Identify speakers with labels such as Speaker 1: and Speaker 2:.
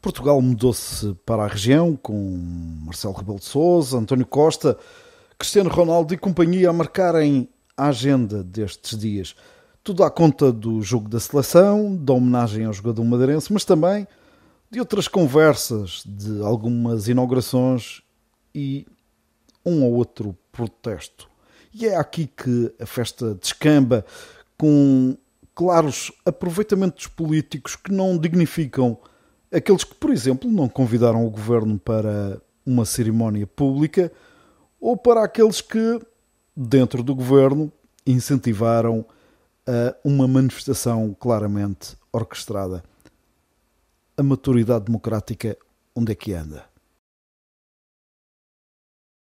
Speaker 1: Portugal mudou-se para a região com Marcelo Rebelo de Sousa, António Costa, Cristiano Ronaldo e companhia a marcarem a agenda destes dias. Tudo à conta do jogo da seleção, da homenagem ao jogador madeirense, mas também de outras conversas, de algumas inaugurações e um ou outro protesto. E é aqui que a festa descamba com claros aproveitamentos políticos que não dignificam aqueles que, por exemplo, não convidaram o governo para uma cerimónia pública ou para aqueles que, dentro do governo, incentivaram uh, uma manifestação claramente orquestrada. A maturidade democrática, onde é que anda?